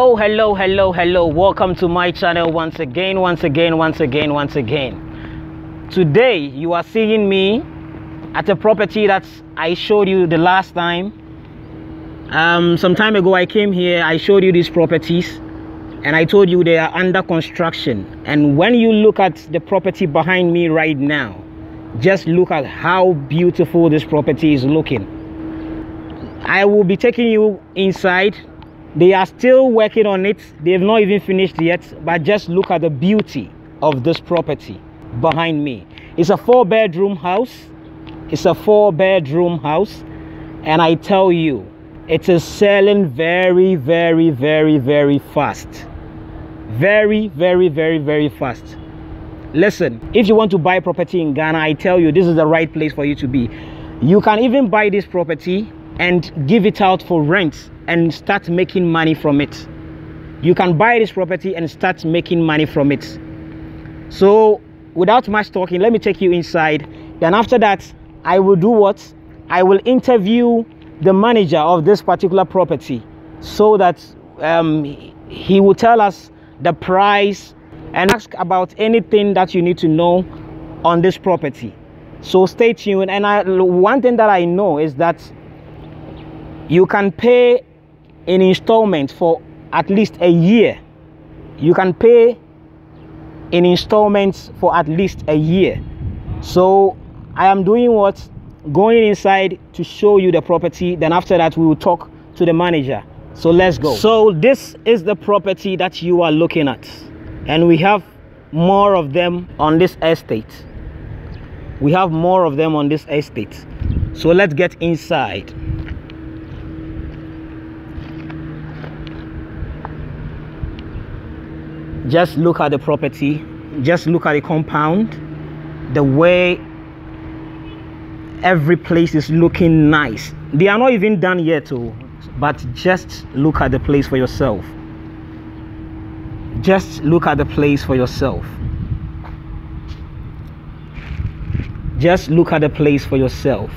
hello hello hello hello. Welcome to my channel once again once again once again once again. Today you are seeing me at a property that i showed you the last time. Um some time ago i came here i showed you these properties and i told you they are under construction. And when you look at the property behind me right now just look at how beautiful this property is looking. I will be taking you inside they are still working on it. They've not even finished yet but just look at the beauty of this property behind me. It's a four bedroom house. It's a four bedroom house. And i tell you it is selling very very very very fast. Very very very very fast. Listen if you want to buy property in ghana i tell you this is the right place for you to be. You can even buy this property and give it out for rent and start making money from it. You can buy this property and start making money from it. So without much talking let me take you inside. Then after that i will do what? I will interview the manager of this particular property so that um, he will tell us the price and ask about anything that you need to know on this property. So stay tuned. And I, one thing that i know is that you can pay in installment for at least a year you can pay in installments for at least a year. So i am doing what? Going inside to show you the property then after that we will talk to the manager. So let's go. So this is the property that you are looking at and we have more of them on this estate. We have more of them on this estate. So let's get inside just look at the property. Just look at the compound. The way every place is looking nice. They are not even done yet oh, but just look at the place for yourself. Just look at the place for yourself. Just look at the place for yourself.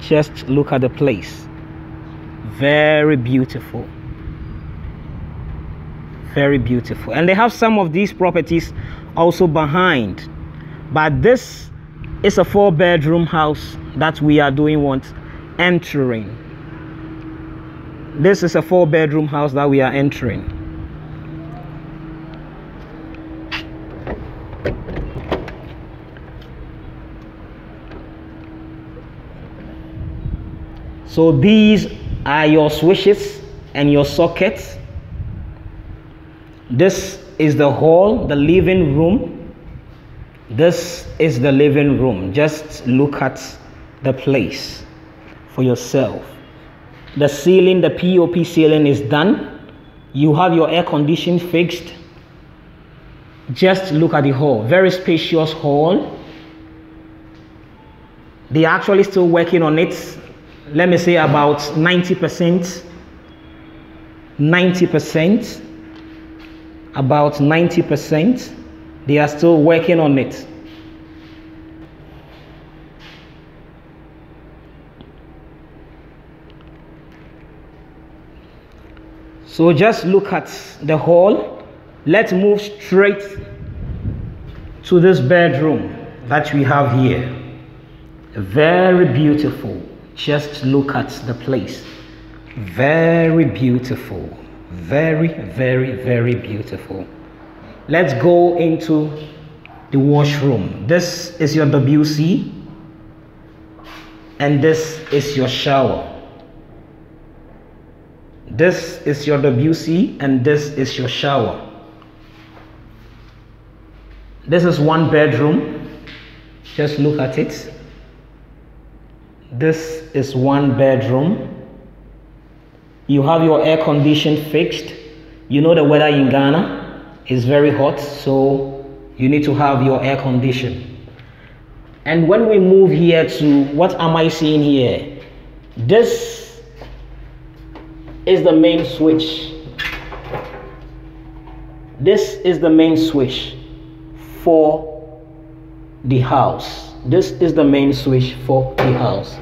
Just look at the place. Very beautiful very beautiful. And they have some of these properties also behind. But this is a four bedroom house that we are doing what? Entering. This is a four bedroom house that we are entering. So these are your switches and your sockets this is the hall the living room. This is the living room. Just look at the place for yourself. The ceiling the pop ceiling is done. You have your air condition fixed. Just look at the hall. Very spacious hall. They are actually still working on it. Let me say about 90% 90% about 90%. They are still working on it. So just look at the hall. Let's move straight to this bedroom that we have here. Very beautiful. Just look at the place. Very beautiful very very very beautiful. Let's go into the washroom. This is your wc and this is your shower. This is your wc and this is your shower. This is one bedroom. Just look at it. This is one bedroom you have your air condition fixed. You know the weather in ghana is very hot so you need to have your air condition. And when we move here to what am i seeing here? This is the main switch. This is the main switch for the house. This is the main switch for the house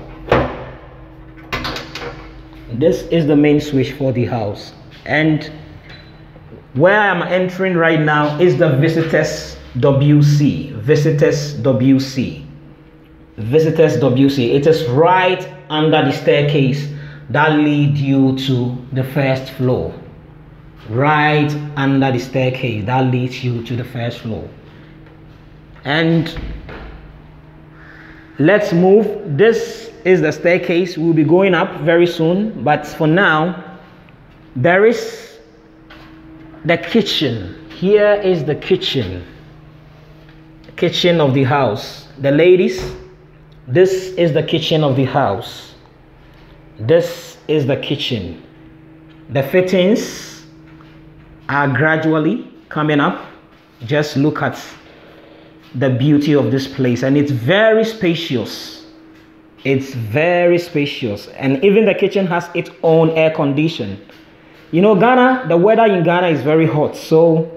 this is the main switch for the house. And where i'm entering right now is the visitors wc visitors wc visitors wc it is right under the staircase that lead you to the first floor. Right under the staircase that leads you to the first floor. And let's move this is the staircase. We'll be going up very soon but for now there is the kitchen. Here is the kitchen. Kitchen of the house. The ladies this is the kitchen of the house. This is the kitchen. The fittings are gradually coming up. Just look at the beauty of this place. And it's very spacious it's very spacious. And even the kitchen has its own air condition. You know ghana the weather in ghana is very hot. So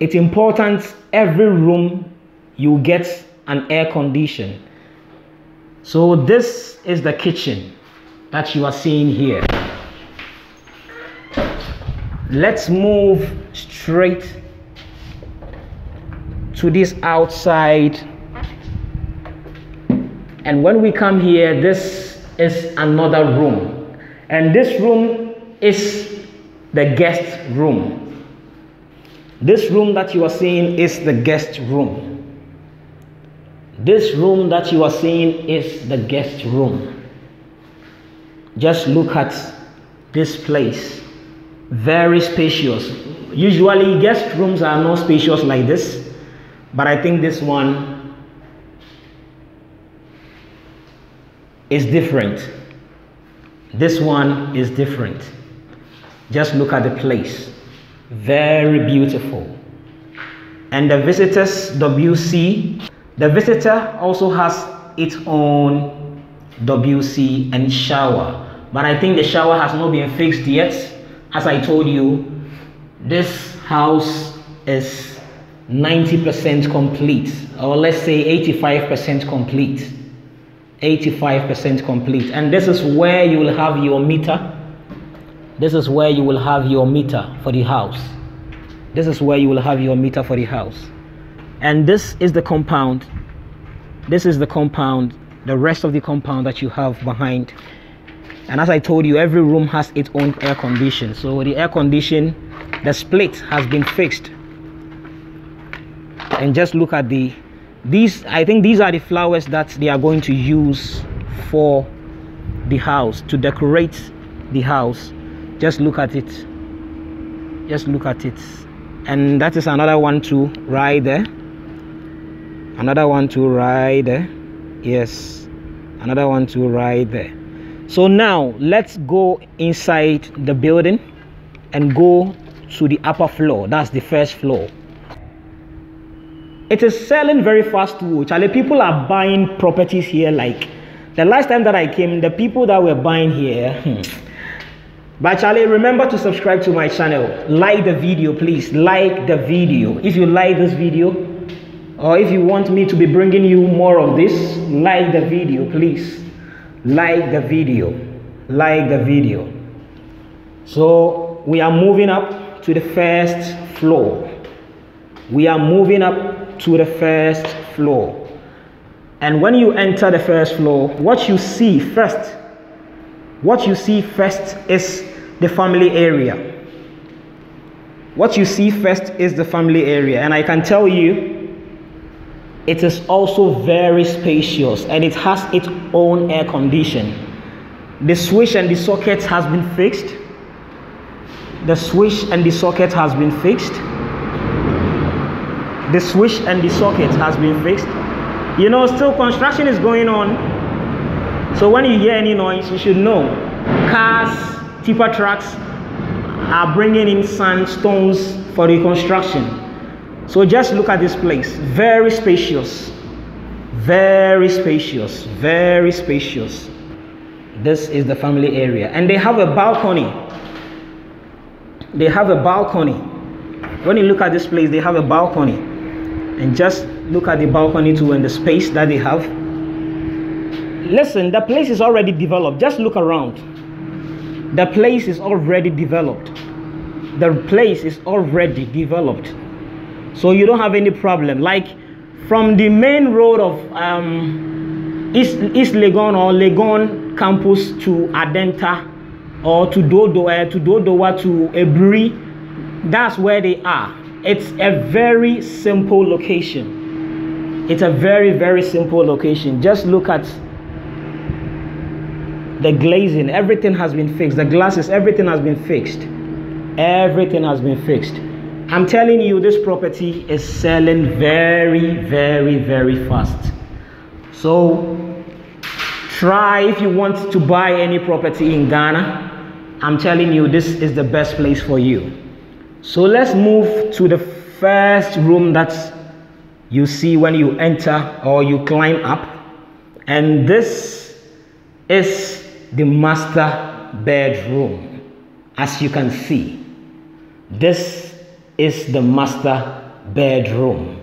it's important every room you get an air condition. So this is the kitchen that you are seeing here. Let's move straight to this outside and when we come here this is another room. And this room is the guest room. This room that you are seeing is the guest room. This room that you are seeing is the guest room. Just look at this place. Very spacious. Usually guest rooms are not spacious like this but I think this one is different. This one is different. Just look at the place. Very beautiful. And the visitors WC, the visitor also has its own WC and shower. But I think the shower has not been fixed yet. As I told you, this house is 90% complete, or let's say 85% complete. 85% complete. And this is where you will have your meter. This is where you will have your meter for the house. This is where you will have your meter for the house. And this is the compound. This is the compound, the rest of the compound that you have behind. And as I told you, every room has its own air condition. So the air condition, the split has been fixed and just look at the these i think these are the flowers that they are going to use for the house to decorate the house. Just look at it. Just look at it. And that is another one too right there. Another one too right there. Yes. Another one too right there. So now let's go inside the building and go to the upper floor. That's the first floor it is selling very fast too. Charlie, people are buying properties here like the last time that I came, the people that were buying here. Hmm. But Charlie, remember to subscribe to my channel. Like the video, please. Like the video. If you like this video, or if you want me to be bringing you more of this, like the video, please. Like the video. Like the video. So we are moving up to the first floor. We are moving up to the first floor. And when you enter the first floor, what you see first, what you see first is the family area. What you see first is the family area. And I can tell you, it is also very spacious and it has its own air condition. The switch and the socket has been fixed. The switch and the socket has been fixed the switch and the socket has been fixed. You know still construction is going on. So when you hear any noise you should know cars tipper trucks are bringing in sand stones for the construction. So just look at this place. Very spacious. Very spacious. Very spacious. This is the family area. And they have a balcony. They have a balcony. When you look at this place they have a balcony and just look at the balcony too and the space that they have. Listen the place is already developed. Just look around. The place is already developed. The place is already developed. So you don't have any problem. Like from the main road of um, east, east legon or legon campus to adenta or to dodo uh, to dodowa to ebri that's where they are it's a very simple location. It's a very very simple location. Just look at the glazing. Everything has been fixed. The glasses everything has been fixed. Everything has been fixed. I'm telling you this property is selling very very very fast. So try if you want to buy any property in ghana. I'm telling you this is the best place for you so let's move to the first room that you see when you enter or you climb up and this is the master bedroom. As you can see, this is the master bedroom.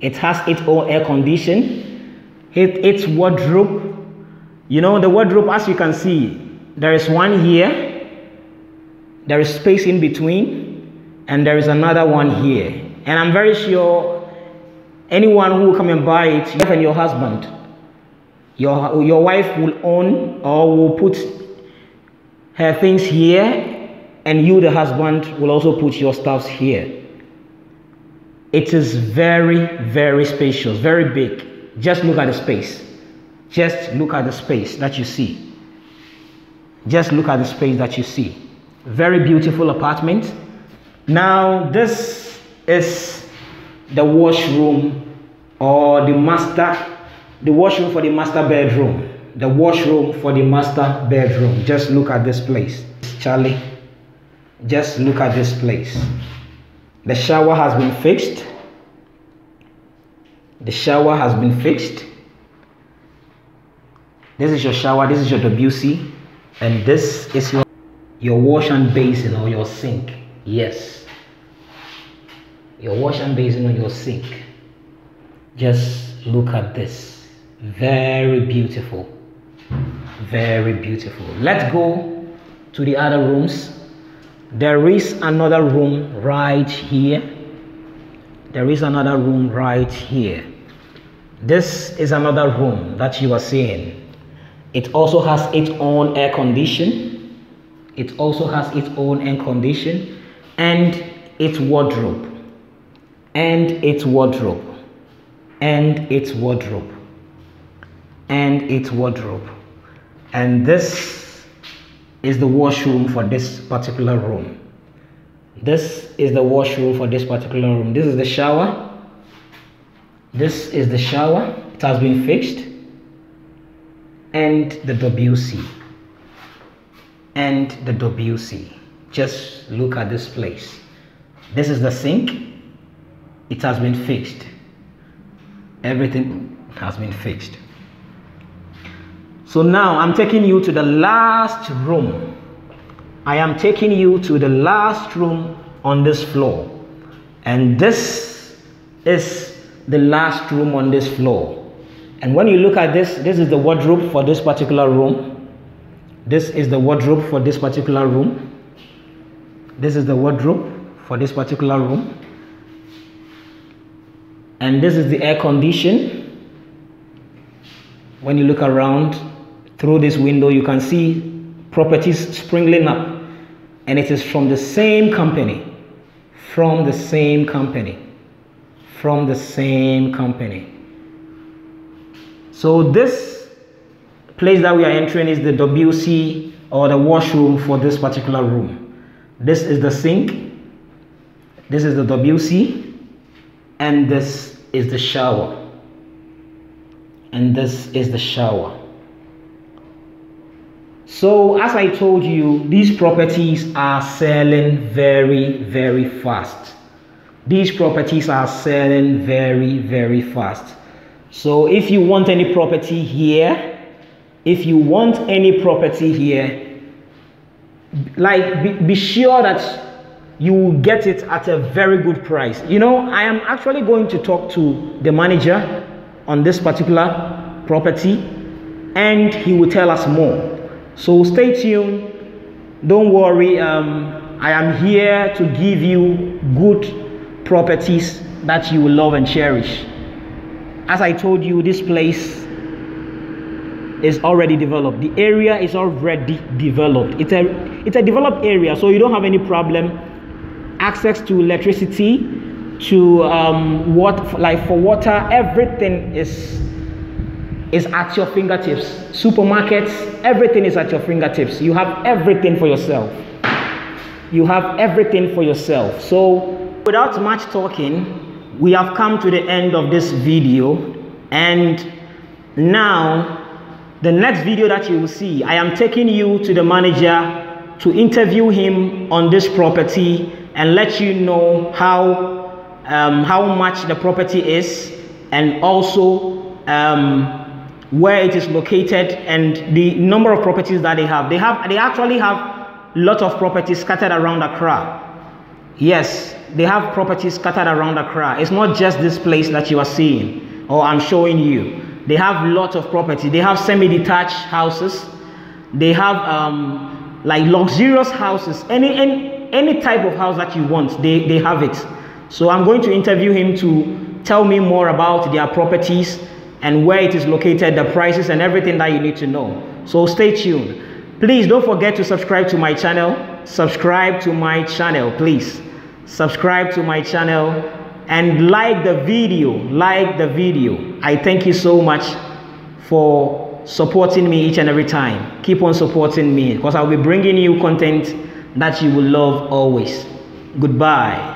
It has its own air condition, it, its wardrobe. You know, the wardrobe, as you can see, there is one here, there is space in between, and there is another one here. And I'm very sure anyone who will come and buy it, you and your husband, your, your wife will own or will put her things here, and you, the husband, will also put your stuffs here. It is very, very spacious, very big. Just look at the space. Just look at the space that you see. Just look at the space that you see. Very beautiful apartment. Now, this is the washroom or the master the washroom for the master bedroom. The washroom for the master bedroom. Just look at this place. Charlie, just look at this place. The shower has been fixed. The shower has been fixed. This is your shower, this is your WC, and this is your, your wash and basin or your sink. Yes. Your wash and basin or your sink. Just look at this. Very beautiful. Very beautiful. Let's go to the other rooms. There is another room right here. There is another room right here. This is another room that you are seeing. It also has its own air condition. It also has its own air condition and its wardrobe. And its wardrobe. And its wardrobe and its wardrobe. And this is the washroom for this particular room. This is the washroom for this particular room. This is the shower. This is the shower. It has been fixed. And the WC. And the WC. Just look at this place. This is the sink. It has been fixed. Everything has been fixed. So now I'm taking you to the last room. I am taking you to the last room on this floor. And this is the last room on this floor. And when you look at this, this is the wardrobe for this particular room. This is the wardrobe for this particular room. This is the wardrobe for this particular room. And this is the air condition. When you look around, through this window, you can see properties springing up, and it is from the same company. From the same company. From the same company. So, this place that we are entering is the WC or the washroom for this particular room. This is the sink, this is the WC, and this is the shower. And this is the shower. So, as I told you, these properties are selling very, very fast. These properties are selling very, very fast. So, if you want any property here, if you want any property here, like be, be sure that you will get it at a very good price. You know, I am actually going to talk to the manager on this particular property and he will tell us more. So stay tuned. don't worry. Um, I am here to give you good properties that you will love and cherish. As I told you, this place is already developed. The area is already developed. It's a it's a developed area, so you don't have any problem. Access to electricity, to um, what like for water, everything is is at your fingertips. Supermarkets, everything is at your fingertips. You have everything for yourself. You have everything for yourself. So, without much talking, we have come to the end of this video. And now, the next video that you will see, I am taking you to the manager to interview him on this property and let you know how um, how much the property is and also um, where it is located and the number of properties that they have. They have they actually have a lot of properties scattered around Accra. Yes, they have properties scattered around Accra. It's not just this place that you are seeing or I'm showing you. They have lots of property. They have semi-detached houses. They have um, like luxurious houses. Any, any any type of house that you want, they, they have it. So I'm going to interview him to tell me more about their properties and where it is located, the prices and everything that you need to know. So stay tuned. Please don't forget to subscribe to my channel. Subscribe to my channel, please. Subscribe to my channel and like the video. Like the video. I thank you so much for supporting me each and every time. Keep on supporting me because I'll be bringing you content that you will love always. Goodbye.